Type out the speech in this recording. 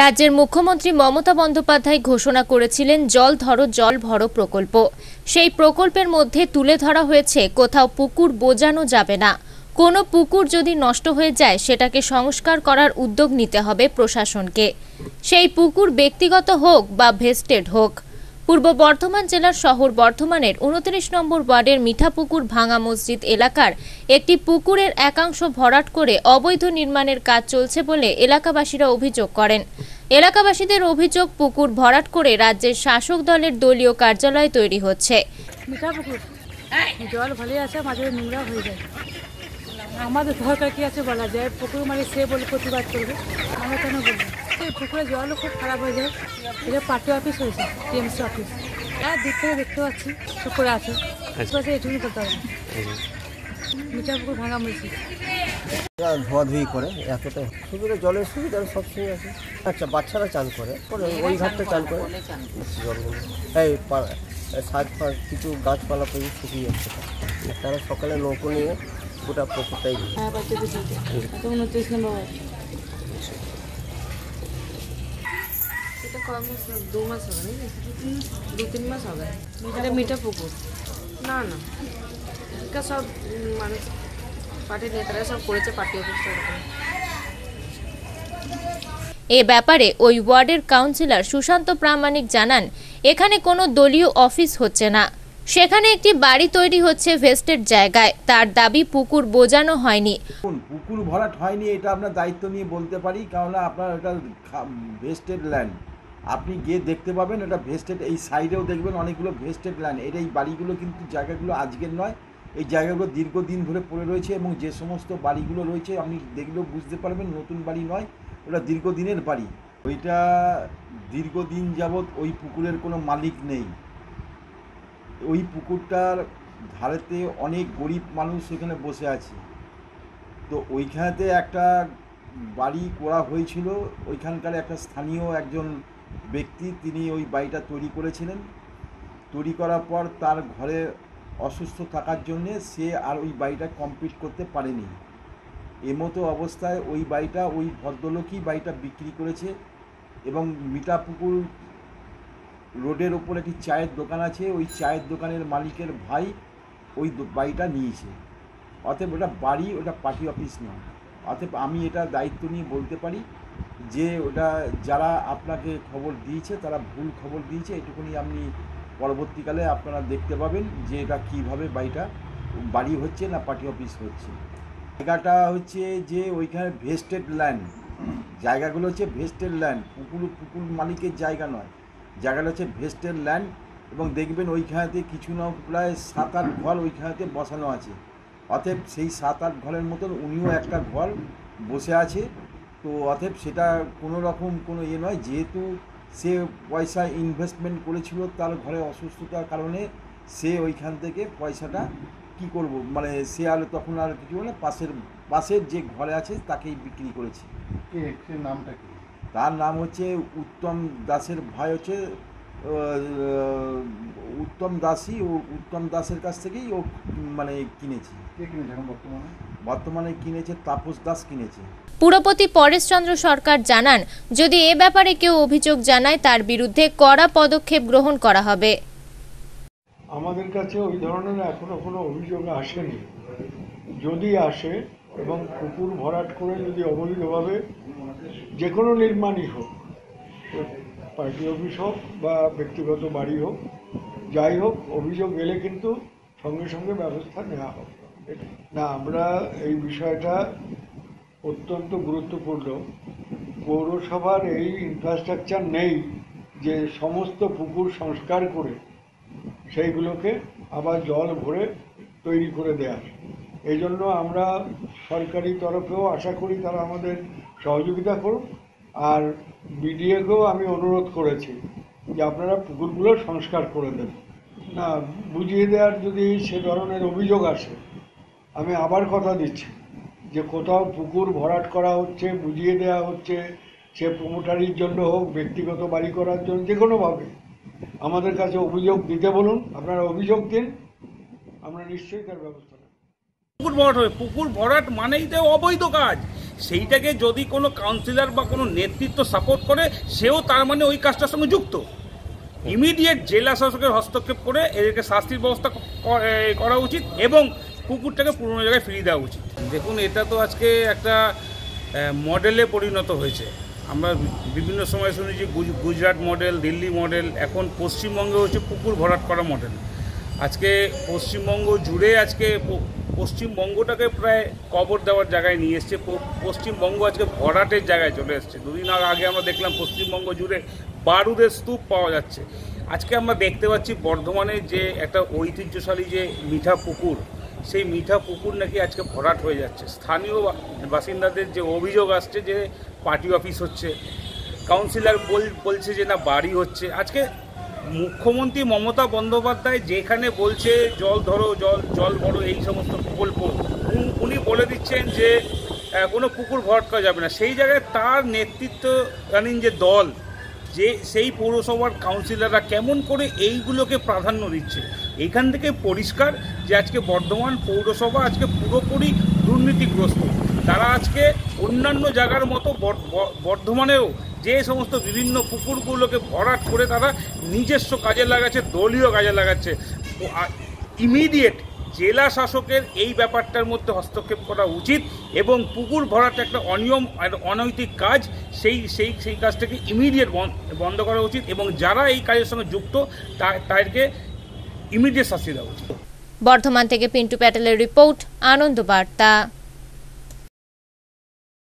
রাজ্যের মুখ্যমন্ত্রী মমতা বন্দ্যোপাধ্যায় ঘোষণা করেছিলেন, জল ধরো, জল ভরো প্রকল্প। সেই প্রকল্পের মধ্যে তুলে ধরা হয়েছে, কোথাও পুকুর বোজানো যাবে না। কোনো পুকুর যদি নষ্ট হয়ে যায়, সেটাকে সংস্কার করার উদ্যোগ নিতে হবে প্রশাসনকে। সেই পুকুর ব্যক্তিগত হোক বা ভেস্টেড হোক পূর্ব বর্ধমান জেলার শহর বর্ধমানের উনত্রিশ নম্বর ওয়ার্ডের মিঠাপুকুর ভাঙা মসজিদ এলাকার একটি পুকুরের একাংশ ভরাট করে অবৈধ নির্মাণের কাজ চলছে বলে এলাকাবাসীরা অভিযোগ করেন। এলাকাবাসীদের অভিযোগ, পুকুর ভরাট করে রাজ্যের শাসক দলের দলীয় কার্যালয় তৈরি হচ্ছে। জল আছে, মাঝে নোংরা হয়ে যায়। আমাদের দরকার কি আছে বলা যায়, পুকুর মানে সে বলে প্রতিবাদ করবে। আমরা কেন বলব? এই পুকুরে জলও খুব খারাপ হয়ে যায়। এটা পার্টি অফিস হয়েছে টিএমসি অফিস। হ্যাঁ দিক থেকে দেখতে পাচ্ছি পুকুরে করে আছে। এটুকুই এটুকুনি করতে হবে। মিঠা পুকুর ভাঙা মসজিদ ধোয়াধুয়ি করে এতটাই সুবিধা জলের সুবিধা সবসময় আছে। আচ্ছা বাচ্চারা চান করে ওই ঘাটটা চান করে। জলগুলো এই শাক ফাক কিছু গাছপালা পেয়ে শুকিয়ে যাচ্ছে। তারা সকালে নৌকো নিয়ে গোটা পুকুরটাই ঘুরে। হ্যাঁ বাচ্চা দুটো উনত্রিশ নম্বর এটা কয় মাস দু মাস হবে নাকি দু তিন মাস হবে এটা মিঠা পুকুর না না এটা সব মানুষ পার্টির নেতারা সব করেছে পার্টি অফিসটা এ ব্যাপারে ওই ওয়ার্ডের কাউন্সিলর সুশান্ত প্রামাণিক জানান এখানে কোনো দলীয় অফিস হচ্ছে না। সেখানে একটি বাড়ি তৈরি হচ্ছে ভেস্টের জায়গায়। তার দাবি পুকুর বোজানো হয়নি। পুকুর ভরাট হয়নি এটা আমরা দায়িত্ব নিয়ে বলতে পারি কেননা আপনার এটা ভেস্টেড ল্যান্ড। আপনি গিয়ে দেখতে পাবেন এটা ভেস্টেড, এই সাইডেও দেখবেন অনেকগুলো ভেস্টেড ল্যান্ড এটা এই বাড়িগুলো কিন্তু জায়গাগুলো আজকের নয়, এই জায়গাগুলো দীর্ঘদিন ধরে পড়ে রয়েছে এবং যে সমস্ত বাড়িগুলো রয়েছে আপনি দেখলেও বুঝতে পারবেন নতুন বাড়ি নয়, ওটা দীর্ঘদিনের বাড়ি। ওইটা দীর্ঘদিন যাবৎ ওই পুকুরের কোনো মালিক নেই। ওই পুকুরটার ধারেতে অনেক গরিব মানুষ সেখানে বসে আছে। তো ওইখানেতে একটা বাড়ি করা হয়েছিল, ওইখানকার একটা স্থানীয় একজন ব্যক্তি তিনি ওই বাড়িটা তৈরি করেছিলেন। তৈরি করার পর তার ঘরে অসুস্থ থাকার জন্যে সে আর ওই বাড়িটা কমপ্লিট করতে পারেনি। এমতো অবস্থায় ওই বাড়িটা ওই ভদ্রলোকই বাড়িটা বিক্রি করেছে এবং মিঠাপুকুর রোডের ওপর একটি চায়ের দোকান আছে। ওই চায়ের দোকানের মালিকের ভাই ওই বাড়িটা নিয়েছে। অতএব ওটা বাড়ি, ওটা পার্টি অফিস নয়। অতএব আমি এটা দায়িত্ব নিয়ে বলতে পারি যে ওটা যারা আপনাকে খবর দিয়েছে, তারা ভুল খবর দিয়েছে, এটুকুনি আপনি পরবর্তীকালে আপনারা দেখতে পাবেন যে এটা কীভাবে বাড়িটা, বাড়ি হচ্ছে না পার্টি অফিস হচ্ছে। জায়গাটা হচ্ছে যে ওইখানে ভেস্টেড ল্যান্ড। জায়গাগুলো হচ্ছে ভেস্টেড ল্যান্ড, পুকুর পুকুর মালিকের জায়গা নয়। জায়গাটা হচ্ছে ভেস্টেড ল্যান্ড এবং দেখবেন ওইখানেতে কিছু না, প্রায় সাত আট ঘর ওইখানেতে বসানো আছে। অতএব সেই সাত আট ঘরের মতন উনিও একটা ঘর বসে আছে। তো অতএব সেটা কোনো রকম কোনো ইয়ে নয়। যেহেতু সে পয়সা ইনভেস্টমেন্ট করেছিল তার ঘরে অসুস্থতার কারণে সে ওইখান থেকে পয়সাটা কি করব? মানে সে আর তখন আর কিছু বলে পাশের পাশের যে ঘরে আছে তাকেই বিক্রি করেছে। নামটা কি? তার নাম হচ্ছে উত্তম দাসের ভাই হচ্ছে উত্তম দাসই ও উত্তম দাসের কাছ থেকেই ও মানে কিনেছে। বর্তমানে? বর্তমানে কিনেছে তাপস দাস কিনেছে। পুরপতি পরেশচন্দ্র সরকার জানান যদি এ ব্যাপারে কেউ অভিযোগ জানায় তার বিরুদ্ধে কড়া পদক্ষেপ গ্রহণ করা হবে। আমাদের কাছে ওই ধরনের এখনও কোনো অভিযোগ আসেনি। যদি আসে এবং পুকুর ভরাট করে যদি অবৈধভাবে যে কোনো নির্মাণই হোক পার্টি অফিস হোক বা ব্যক্তিগত বাড়ি হোক, যাই হোক, অভিযোগ এলে কিন্তু সঙ্গে সঙ্গে ব্যবস্থা নেওয়া হবে না, আমরা এই বিষয়টা অত্যন্ত গুরুত্বপূর্ণ। পৌরসভার এই ইনফ্রাস্ট্রাকচার নেই যে সমস্ত পুকুর সংস্কার করে সেইগুলোকে আবার জল ভরে তৈরি করে দেওয়ার এই জন্য আমরা সরকারি তরফেও আশা করি তারা আমাদের সহযোগিতা করুন আর বিডিএকেও আমি অনুরোধ করেছি যে আপনারা পুকুরগুলো সংস্কার করে দেন। না, বুঝিয়ে দেওয়ার যদি সে ধরনের অভিযোগ আসে, আমি আবার কথা দিচ্ছি যে কোথাও পুকুর ভরাট করা হচ্ছে, বুঝিয়ে দেওয়া হচ্ছে, সে প্রমোটারির জন্য হোক, ব্যক্তিগত বাড়ি করার জন্য, যে কোনোভাবে আমাদের কাছে অভিযোগ দিতে বলুন, আপনারা অভিযোগ দিন, আমরা নিশ্চয়ই তার ব্যবস্থা পুকুর ভরাট হবে। পুকুর ভরাট মানেই তো অবৈধ কাজ। সেইটাকে যদি কোনো কাউন্সিলর বা কোনো নেতৃত্ব সাপোর্ট করে, সেও তার মানে ওই কাজটার সঙ্গে যুক্ত। ইমিডিয়েট জেলা শাসকের হস্তক্ষেপ করে এদেরকে শাস্তির ব্যবস্থা করা উচিত এবং কুকুরটাকে পুরনো জায়গায় ফিরিয়ে দেওয়া উচিত। দেখুন, এটা তো আজকে একটা মডেলে পরিণত হয়েছে। আমরা বিভিন্ন সময় শুনেছি গুজ- গুজরাট মডেল দিল্লি মডেল এখন পশ্চিমবঙ্গে হচ্ছে কুকুর ভরাট করা মডেল আজকে পশ্চিমবঙ্গ জুড়ে আজকে পশ্চিমবঙ্গটাকে প্রায় কবর দেওয়ার জায়গায় নিয়ে এসছে। পশ্চিমবঙ্গ আজকে ভরাটের জায়গায় চলে এসছে। দুদিন আগ- আমরা দেখলাম পশ্চিমবঙ্গ জুড়ে বারুদের স্তূপ পাওয়া যাচ্ছে। আজকে আমরা দেখতে পাচ্ছি বর্ধমানে যে একটা ঐতিহ্যশালী যে মিঠা পুকুর, সেই মিঠা পুকুর নাকি আজকে ভরাট হয়ে যাচ্ছে। স্থানীয় বাসিন্দাদের যে অভিযোগ আসছে যে পার্টি অফিস হচ্ছে, কাউন্সিলর বল- বলছে যে না, বাড়ি হচ্ছে। আজকে মুখ্যমন্ত্রী মমতা বন্দ্যোপাধ্যায় যেখানে বলছে, জল ধরো, জল জল ভরো, এই সমস্ত প্রকল্প, উনি- বলে দিচ্ছেন যে কোনো পুকুর ভরাট করা যাবে না। সেই জায়গায় তার নেতৃত্বকালীন যে দল, যে সেই পৌরসভার কাউন্সিলররা কেমন করে এইগুলোকে প্রাধান্য দিচ্ছে। এইখান থেকে পরিষ্কার যে আজকে বর্ধমান পৌরসভা আজকে পুরোপুরি দুর্নীতিগ্রস্ত। তারা আজকে অন্যান্য জায়গার মতো বর্ধমানেও যে সমস্ত বিভিন্ন পুকুরগুলোকে ভরাট করে তারা নিজস্ব কাজে লাগাচ্ছে, দলীয় কাজে লাগাচ্ছে। ইমিডিয়েট জেলা শাসকের এই ব্যাপারটার মধ্যে হস্তক্ষেপ করা উচিত এবং পুকুর ভরাট একটা অনিয়ম অনৈতিক কাজ, সেই সেই সেই কাজটাকে ইমিডিয়েট বন্ধ করা উচিত এবং যারা এই কাজের সঙ্গে যুক্ত তাদেরকে ইমিডিয়েট শাস্তি দেওয়া উচিত। বর্ধমান থেকে পিন্টু প্যাটেলের রিপোর্ট, আনন্দ বার্তা।